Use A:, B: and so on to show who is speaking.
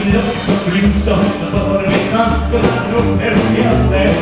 A: Dios, Don't mi santo, la luz del